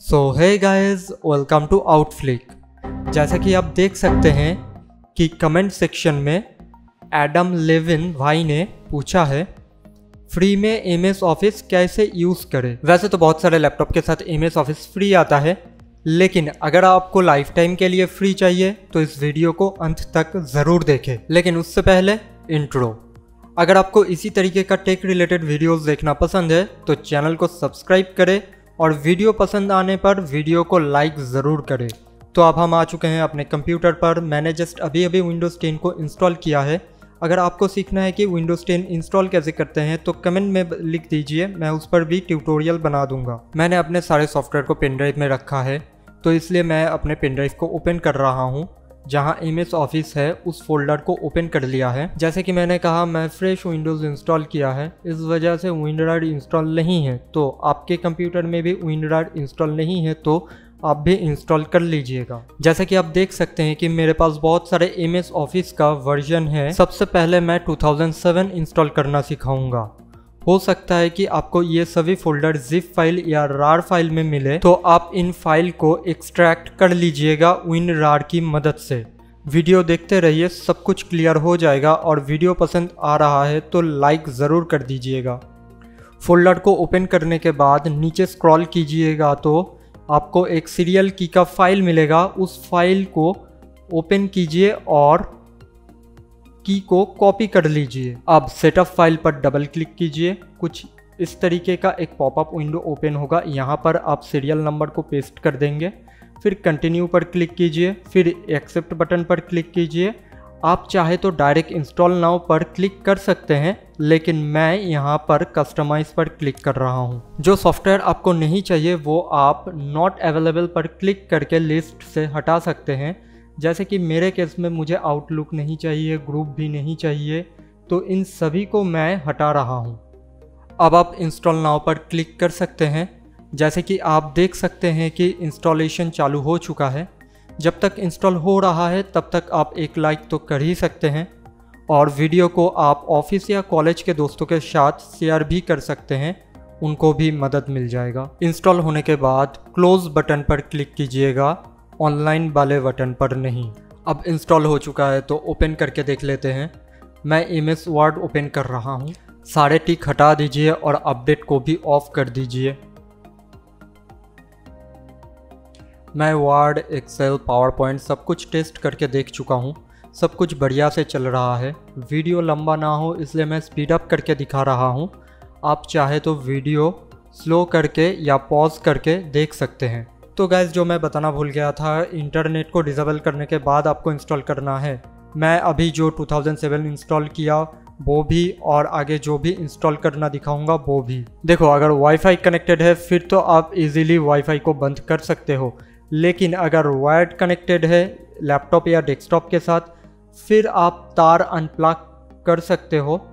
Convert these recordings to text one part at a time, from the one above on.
सो है guys welcome to आउटफ्लिक जैसा कि आप देख सकते हैं कि कमेंट सेक्शन में एडम लेविन भाई ने पूछा है फ्री में एम एस ऑफ़िस कैसे यूज़ करें? वैसे तो बहुत सारे लैपटॉप के साथ एम एस ऑफ़िस फ्री आता है, लेकिन अगर आपको लाइफ टाइम के लिए फ्री चाहिए तो इस वीडियो को अंत तक ज़रूर देखें। लेकिन उससे पहले इंट्रो अगर आपको इसी तरीके का टेक रिलेटेड वीडियोस देखना पसंद है तो चैनल को सब्सक्राइब करें और वीडियो पसंद आने पर वीडियो को लाइक ज़रूर करें। तो अब हम आ चुके हैं अपने कंप्यूटर पर। मैंने जस्ट अभी अभी विंडोज़ 10 को इंस्टॉल किया है। अगर आपको सीखना है कि विंडोज़ 10 इंस्टॉल कैसे करते हैं तो कमेंट में लिख दीजिए। मैं उस पर भी ट्यूटोरियल बना दूँगा। मैंने अपने सारे सॉफ्टवेयर को पेन ड्राइव में रखा है। तो इसलिए मैं अपने पेन ड्राइव को ओपन कर रहा हूँ। जहाँ एम एस ऑफ़िस है, उस फोल्डर को ओपन कर लिया है। जैसे कि मैंने कहा, मैं फ्रेश विंडोज़ इंस्टॉल किया है। इस वजह से विंडराड इंस्टॉल नहीं है। तो आपके कंप्यूटर में भी विंडराड इंस्टॉल नहीं है तो आप भी इंस्टॉल कर लीजिएगा। जैसे कि आप देख सकते हैं कि मेरे पास बहुत सारे एम एस ऑफ़िस का वर्जन है। सबसे पहले मैं 2007 इंस्टॉल करना सिखाऊँगा। हो सकता है कि आपको ये सभी फोल्डर जिप फ़ाइल या रार फ़ाइल में मिले तो आप इन फ़ाइल को एक्सट्रैक्ट कर लीजिएगा विन रार की मदद से। वीडियो देखते रहिए, सब कुछ क्लियर हो जाएगा और वीडियो पसंद आ रहा है तो लाइक ज़रूर कर दीजिएगा। फोल्डर को ओपन करने के बाद नीचे स्क्रॉल कीजिएगा तो आपको एक सीरियल की का फ़ाइल मिलेगा। उस फ़ाइल को ओपन कीजिए और की को कॉपी कर लीजिए। अब सेटअप फ़ाइल पर डबल क्लिक कीजिए। कुछ इस तरीके का एक पॉपअप विंडो ओपन होगा। यहाँ पर आप सीरियल नंबर को पेस्ट कर देंगे। फिर कंटिन्यू पर क्लिक कीजिए। फिर एक्सेप्ट बटन पर क्लिक कीजिए। आप चाहे तो डायरेक्ट इंस्टॉल नाउ पर क्लिक कर सकते हैं, लेकिन मैं यहाँ पर कस्टमाइज पर क्लिक कर रहा हूँ। जो सॉफ्टवेयर आपको नहीं चाहिए, वो आप नॉट अवेलेबल पर क्लिक करके लिस्ट से हटा सकते हैं। जैसे कि मेरे केस में मुझे आउटलुक नहीं चाहिए ग्रुप भी नहीं चाहिए तो इन सभी को मैं हटा रहा हूँ। अब आप इंस्टॉल नाव पर क्लिक कर सकते हैं। जैसे कि आप देख सकते हैं कि इंस्टॉलेशन चालू हो चुका है। जब तक इंस्टॉल हो रहा है, तब तक आप एक लाइक तो कर ही सकते हैं। और वीडियो को आप ऑफ़िस या कॉलेज के दोस्तों के साथ शेयर भी कर सकते हैं। उनको भी मदद मिल जाएगा। इंस्टॉल होने के बाद क्लोज बटन पर क्लिक कीजिएगा। ऑनलाइन वाले बटन पर नहीं। अब इंस्टॉल हो चुका है तो ओपन करके देख लेते हैं। मैं एम एस वर्ड ओपन कर रहा हूँ। सारे टिक हटा दीजिए और अपडेट को भी ऑफ़ कर दीजिए। मैं वर्ड एक्सेल पावर पॉइंट सब कुछ टेस्ट करके देख चुका हूँ। सब कुछ बढ़िया से चल रहा है। वीडियो लंबा ना हो, इसलिए मैं स्पीड अप करके दिखा रहा हूँ। आप चाहे तो वीडियो स्लो करके या पॉज करके देख सकते हैं। तो गैस जो मैं बताना भूल गया था इंटरनेट को डिजेबल करने के बाद आपको इंस्टॉल करना है। मैं अभी जो 2007 इंस्टॉल किया, वो भी और आगे जो भी इंस्टॉल करना दिखाऊँगा, वो भी। देखो, अगर वाईफाई कनेक्टेड है, फिर तो आप इजीली वाईफाई को बंद कर सकते हो। लेकिन अगर वायर्ड कनेक्टेड है लैपटॉप या डेस्कटॉप के साथ, फिर आप तार अनप्लग कर सकते हो।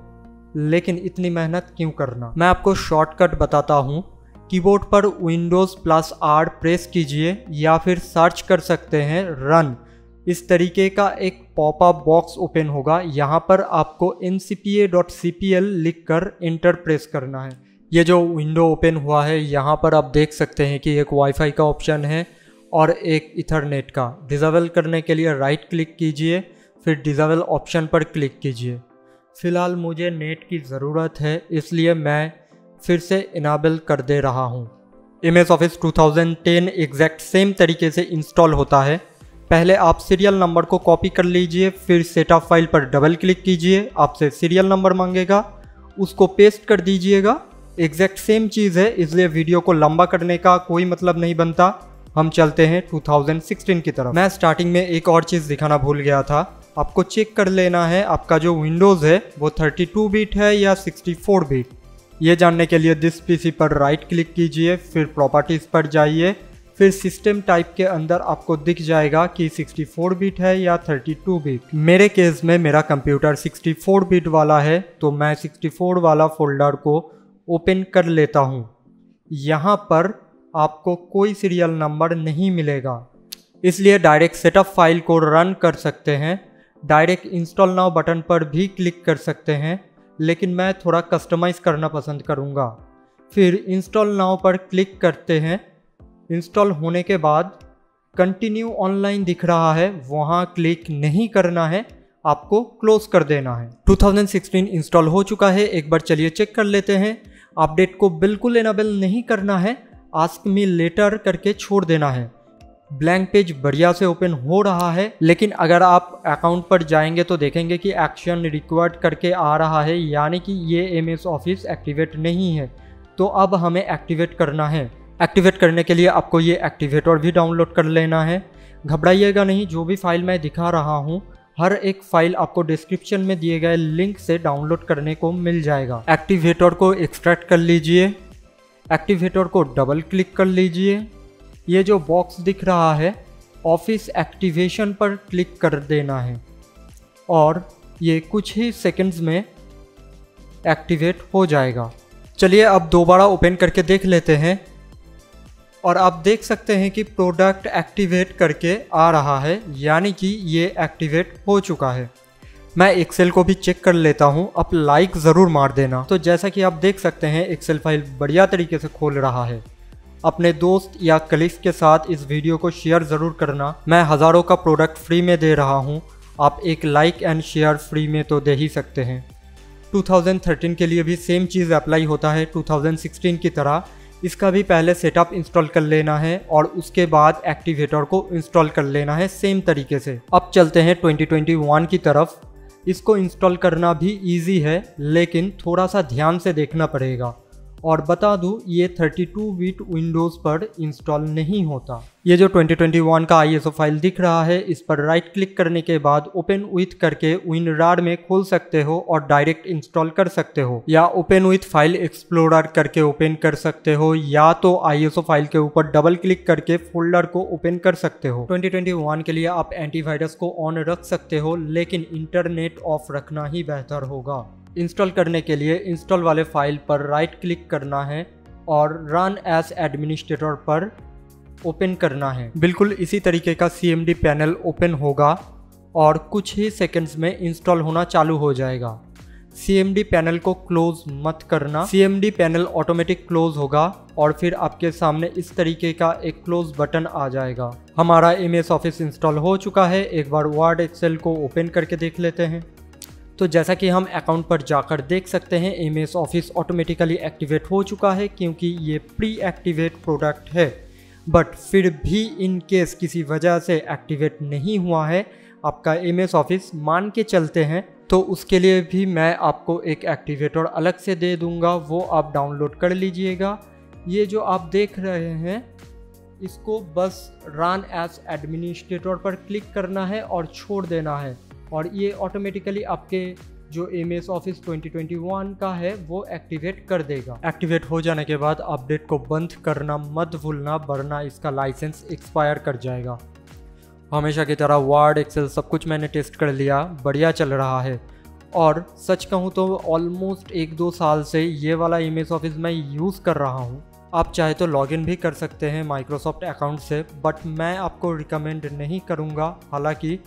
लेकिन इतनी मेहनत क्यों करना? मैं आपको शॉर्टकट बताता हूँ। कीबोर्ड पर विंडोज़ प्लस आर प्रेस कीजिए या फिर सर्च कर सकते हैं रन। इस तरीके का एक पॉपअप बॉक्स ओपन होगा। यहाँ पर आपको N C P A dot C P L लिख कर इंटर प्रेस करना है। ये जो विंडो ओपन हुआ है, यहाँ पर आप देख सकते हैं कि एक वाईफाई का ऑप्शन है और एक इथरनेट का। डिजेबल करने के लिए राइट क्लिक कीजिए, फिर डिजेबल ऑप्शन पर क्लिक कीजिए। फ़िलहाल मुझे नेट की ज़रूरत है, इसलिए मैं फिर से इनाबल कर दे रहा हूँ। M S Office 2010 exact same तरीके से इंस्टॉल होता है। पहले आप सीरियल नंबर को कॉपी कर लीजिए, फिर सेटअप फ़ाइल पर डबल क्लिक कीजिए, आपसे सीरियल नंबर मांगेगा। उसको पेस्ट कर दीजिएगा। एग्जैक्ट सेम चीज़ है, इसलिए वीडियो को लंबा करने का कोई मतलब नहीं बनता। हम चलते हैं 2016 की तरफ़। मैं स्टार्टिंग में एक और चीज़ दिखाना भूल गया था। आपको चेक कर लेना है, आपका जो विंडोज़ है, वो 32 बिट है या 64 बिट ये जानने के लिए दिस पीसी पर राइट क्लिक कीजिए, फिर प्रॉपर्टीज़ पर जाइए। फिर सिस्टम टाइप के अंदर आपको दिख जाएगा कि 64 बिट है या 32 बिट मेरे केस में मेरा कंप्यूटर 64 बिट वाला है तो मैं 64 वाला फोल्डर को ओपन कर लेता हूँ। यहाँ पर आपको कोई सीरियल नंबर नहीं मिलेगा। इसलिए डायरेक्ट सेटअप फ़ाइल को रन कर सकते हैं। डायरेक्ट इंस्टॉल नाउ बटन पर भी क्लिक कर सकते हैं। लेकिन मैं थोड़ा कस्टमाइज़ करना पसंद करूँगा। फिर इंस्टॉल नाव पर क्लिक करते हैं। इंस्टॉल होने के बाद कंटिन्यू ऑनलाइन दिख रहा है। वहाँ क्लिक नहीं करना है। आपको क्लोज कर देना है। 2016 इंस्टॉल हो चुका है। एक बार चलिए चेक कर लेते हैं। अपडेट को बिल्कुल इनेबल नहीं करना है। आस्क मी लेटर करके छोड़ देना है। ब्लैंक पेज बढ़िया से ओपन हो रहा है, लेकिन अगर आप अकाउंट पर जाएँगे तो देखेंगे कि एक्शन रिक्वायर्ड करके आ रहा है, यानी कि ये एम एस ऑफ़िस एक्टिवेट नहीं है। तो अब हमें एक्टिवेट करना है। एक्टिवेट करने के लिए आपको ये एक्टिवेटर भी डाउनलोड कर लेना है। घबराइएगा नहीं, जो भी फ़ाइल मैं दिखा रहा हूँ, हर एक फ़ाइल आपको डिस्क्रिप्शन में दिए गए लिंक से डाउनलोड करने को मिल जाएगा। एक्टिवेटर को एक्सट्रैक्ट कर लीजिए। एक्टिवेटर को डबल क्लिक कर लीजिए। ये जो बॉक्स दिख रहा है ऑफ़िस एक्टिवेशन पर क्लिक कर देना है। और ये कुछ ही सेकंड्स में एक्टिवेट हो जाएगा। चलिए अब दोबारा ओपन करके देख लेते हैं। और आप देख सकते हैं कि प्रोडक्ट एक्टिवेट करके आ रहा है, यानी कि ये एक्टिवेट हो चुका है। मैं एक्सेल को भी चेक कर लेता हूँ, आप लाइक ज़रूर मार देना। तो जैसा कि आप देख सकते हैं एक्सेल फ़ाइल बढ़िया तरीके से खोल रहा है। अपने दोस्त या कलीग के साथ इस वीडियो को शेयर ज़रूर करना। मैं हज़ारों का प्रोडक्ट फ्री में दे रहा हूँ। आप एक लाइक एंड शेयर फ्री में तो दे ही सकते हैं। 2013 के लिए भी सेम चीज़ अप्लाई होता है 2016 की तरह। इसका भी पहले सेटअप इंस्टॉल कर लेना है और उसके बाद एक्टिवेटर को इंस्टॉल कर लेना है सेम तरीके से। अब चलते हैं 2021 की तरफ़। इसको इंस्टॉल करना भी इजी है, लेकिन थोड़ा सा ध्यान से देखना पड़ेगा। और बता दूँ, ये 32 बिट विंडोज़ पर इंस्टॉल नहीं होता। ये जो 2021 का आईएसओ फ़ाइल दिख रहा है, इस पर राइट क्लिक करने के बाद ओपन विथ करके विनरार में खोल सकते हो और डायरेक्ट इंस्टॉल कर सकते हो। या ओपन विथ फ़ाइल एक्सप्लोरर करके ओपन कर सकते हो, या तो आईएसओ फ़ाइल के ऊपर डबल क्लिक करके फोल्डर को ओपन कर सकते हो। 2021 के लिए आप एंटीवायरस को ऑन रख सकते हो, लेकिन इंटरनेट ऑफ़ रखना ही बेहतर होगा। इंस्टॉल करने के लिए इंस्टॉल वाले फ़ाइल पर राइट क्लिक करना है और रन एज एडमिनिस्ट्रेटर पर ओपन करना है। बिल्कुल इसी तरीके का सीएमडी पैनल ओपन होगा और कुछ ही सेकंड्स में इंस्टॉल होना चालू हो जाएगा। सीएमडी पैनल को क्लोज मत करना। सीएमडी पैनल ऑटोमेटिक क्लोज होगा और फिर आपके सामने इस तरीके का एक क्लोज बटन आ जाएगा। हमारा एम एस ऑफ़िस इंस्टॉल हो चुका है। एक बार वर्ड एक्सेल को ओपन करके देख लेते हैं। तो जैसा कि हम अकाउंट पर जाकर देख सकते हैं M S Office automatically activate हो चुका है क्योंकि ये प्री एक्टिवेट प्रोडक्ट है। बट फिर भी इन केस किसी वजह से एक्टिवेट नहीं हुआ है, आपका एम एस ऑफ़िस मान के चलते हैं तो उसके लिए भी मैं आपको एक एक्टिवेटर अलग से दे दूँगा, वो आप डाउनलोड कर लीजिएगा। ये जो आप देख रहे हैं, इसको बस रन एज एडमिनिस्ट्रेटर पर क्लिक करना है और छोड़ देना है। और ये ऑटोमेटिकली आपके जो एम एस ऑफ़िस 2021 का है, वो एक्टिवेट कर देगा। एक्टिवेट हो जाने के बाद अपडेट को बंद करना मत भूलना, वरना इसका लाइसेंस एक्सपायर कर जाएगा। हमेशा की तरह वर्ड एक्सेल सब कुछ मैंने टेस्ट कर लिया, बढ़िया चल रहा है। और सच कहूँ तो ऑलमोस्ट एक दो साल से ये वाला एम एस ऑफ़िस मैं यूज़ कर रहा हूँ। आप चाहे तो लॉगिन भी कर सकते हैं माइक्रोसॉफ्ट अकाउंट से बट मैं आपको रिकमेंड नहीं करूँगा। हालाँकि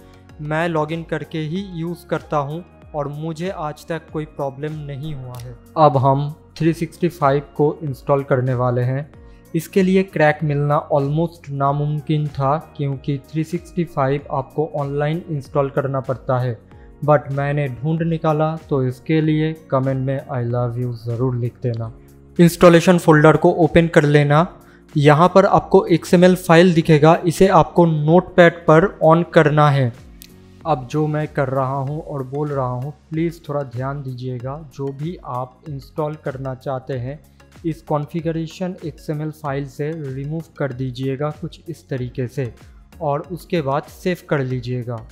मैं लॉगिन करके ही यूज़ करता हूँ और मुझे आज तक कोई प्रॉब्लम नहीं हुआ है। अब हम 365 को इंस्टॉल करने वाले हैं। इसके लिए क्रैक मिलना ऑलमोस्ट नामुमकिन था क्योंकि 365 आपको ऑनलाइन इंस्टॉल करना पड़ता है। बट मैंने ढूंढ निकाला तो इसके लिए कमेंट में आई लव यू ज़रूर लिख देना। इंस्टॉलेशन फोल्डर को ओपन कर लेना। यहाँ पर आपको एक्सएमएल फ़ाइल दिखेगा। इसे आपको नोटपैड पर ऑन करना है। अब जो मैं कर रहा हूँ और बोल रहा हूँ प्लीज़ थोड़ा ध्यान दीजिएगा। जो भी आप इंस्टॉल करना चाहते हैं, इस कॉन्फ़िगरेशन एक्सएमएल फ़ाइल से रिमूव कर दीजिएगा कुछ इस तरीके से और उसके बाद सेव कर लीजिएगा।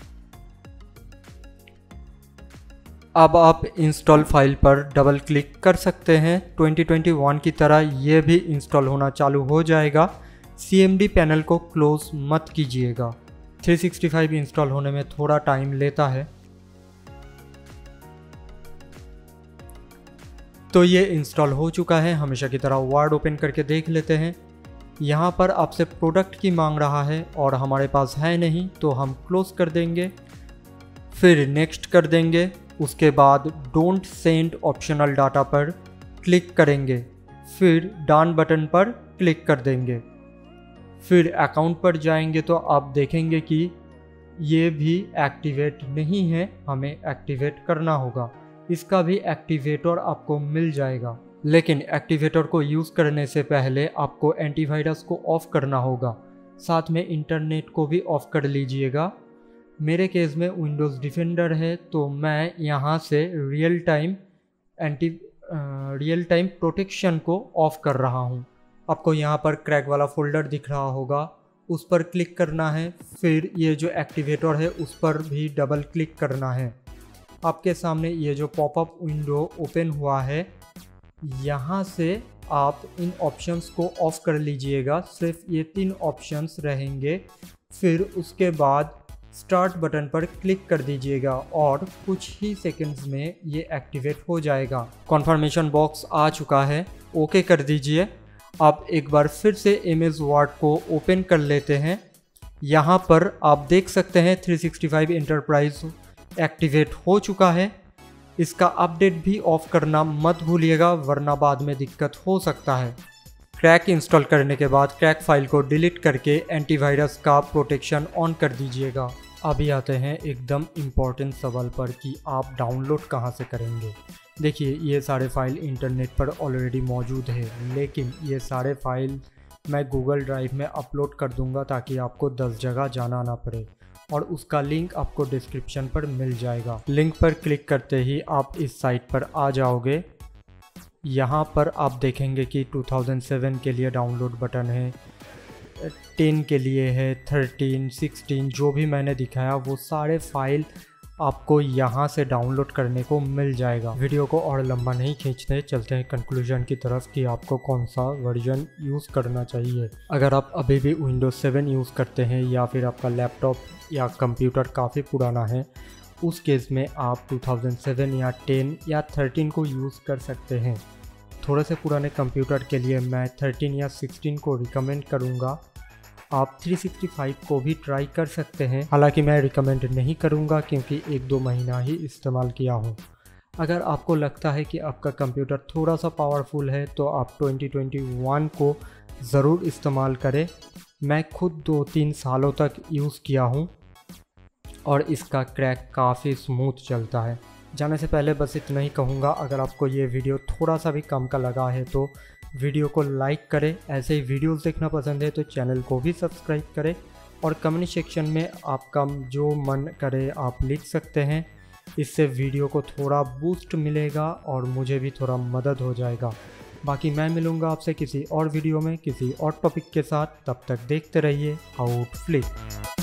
अब आप इंस्टॉल फ़ाइल पर डबल क्लिक कर सकते हैं। 2021 की तरह ये भी इंस्टॉल होना चालू हो जाएगा। सीएमडी पैनल को क्लोज मत कीजिएगा। 365 इंस्टॉल होने में थोड़ा टाइम लेता है। तो ये इंस्टॉल हो चुका है, हमेशा की तरह वार्ड ओपन करके देख लेते हैं। यहाँ पर आपसे प्रोडक्ट की मांग रहा है और हमारे पास है नहीं तो हम क्लोज कर देंगे, फिर नेक्स्ट कर देंगे, उसके बाद डोंट सेंड ऑप्शनल डाटा पर क्लिक करेंगे, फिर डान बटन पर क्लिक कर देंगे। फिर अकाउंट पर जाएँगे तो आप देखेंगे कि ये भी एक्टिवेट नहीं है, हमें एक्टिवेट करना होगा। इसका भी एक्टिवेटर आपको मिल जाएगा। लेकिन एक्टिवेटर को यूज़ करने से पहले आपको एंटीवायरस को ऑफ़ करना होगा। साथ में इंटरनेट को भी ऑफ़ कर लीजिएगा। मेरे केस में विंडोज़ डिफेंडर है तो मैं यहाँ से real time anti real time protection को ऑफ़ कर रहा हूँ। आपको यहाँ पर क्रैक वाला फोल्डर दिख रहा होगा। उस पर क्लिक करना है, फिर ये जो एक्टिवेटर है, उस पर भी डबल क्लिक करना है। आपके सामने ये जो पॉपअप विंडो ओपन हुआ है, यहाँ से आप इन ऑप्शंस को ऑफ़ कर लीजिएगा। सिर्फ़ ये तीन ऑप्शंस रहेंगे। फिर उसके बाद स्टार्ट बटन पर क्लिक कर दीजिएगा और कुछ ही सेकंड्स में ये एक्टिवेट हो जाएगा। कॉन्फर्मेशन बॉक्स आ चुका है। ओके कर दीजिए। आप एक बार फिर से एस वार्ड को ओपन कर लेते हैं। यहाँ पर आप देख सकते हैं 365 इंटरप्राइज एक्टिवेट हो चुका है। इसका अपडेट भी ऑफ़ करना मत भूलिएगा, वरना बाद में दिक्कत हो सकता है। क्रैक इंस्टॉल करने के बाद क्रैक फ़ाइल को डिलीट करके एंटीवायरस का प्रोटेक्शन ऑन कर दीजिएगा। अभी आते हैं एकदम इंपॉर्टेंट सवाल पर कि आप डाउनलोड कहाँ से करेंगे। देखिए ये सारे फ़ाइल इंटरनेट पर ऑलरेडी मौजूद है लेकिन ये सारे फ़ाइल मैं गूगल ड्राइव में अपलोड कर दूँगा ताकि आपको 10 जगह जाना ना पड़े और उसका लिंक आपको डिस्क्रिप्शन पर मिल जाएगा। लिंक पर क्लिक करते ही आप इस साइट पर आ जाओगे। यहाँ पर आप देखेंगे कि 2007 के लिए डाउनलोड बटन है 10 के लिए है 13, 16 जो भी मैंने दिखाया वो सारे फ़ाइल आपको यहाँ से डाउनलोड करने को मिल जाएगा। वीडियो को और लंबा नहीं खींचते, चलते हैं कंक्लूजन की तरफ़ कि आपको कौन सा वर्जन यूज़ करना चाहिए। अगर आप अभी भी विंडोज़ 7 यूज़ करते हैं या फिर आपका लैपटॉप या कंप्यूटर काफ़ी पुराना है, उस केस में आप 2007 या 10 या 13 को यूज़ कर सकते हैं। थोड़े से पुराने कंप्यूटर के लिए मैं 13 या 16 को रिकमेंड करूँगा। आप 365 को भी ट्राई कर सकते हैं। हालाँकि मैं रिकमेंड नहीं करूँगा क्योंकि एक दो महीना ही इस्तेमाल किया हूँ। अगर आपको लगता है कि आपका कंप्यूटर थोड़ा सा पावरफुल है तो आप 2021 को ज़रूर इस्तेमाल करें। मैं खुद दो तीन सालों तक यूज़ किया हूँ और इसका क्रैक काफ़ी स्मूथ चलता है। जाने से पहले बस इतना ही कहूँगा। अगर आपको ये वीडियो थोड़ा सा भी कम का लगा है तो वीडियो को लाइक करें। ऐसे ही वीडियोस देखना पसंद है तो चैनल को भी सब्सक्राइब करें और कमेंट सेक्शन में आपका जो मन करे आप लिख सकते हैं। इससे वीडियो को थोड़ा बूस्ट मिलेगा और मुझे भी थोड़ा मदद हो जाएगा। बाकी मैं मिलूँगा आपसे किसी और वीडियो में किसी और टॉपिक के साथ। तब तक देखते रहिए आउट फ्लिप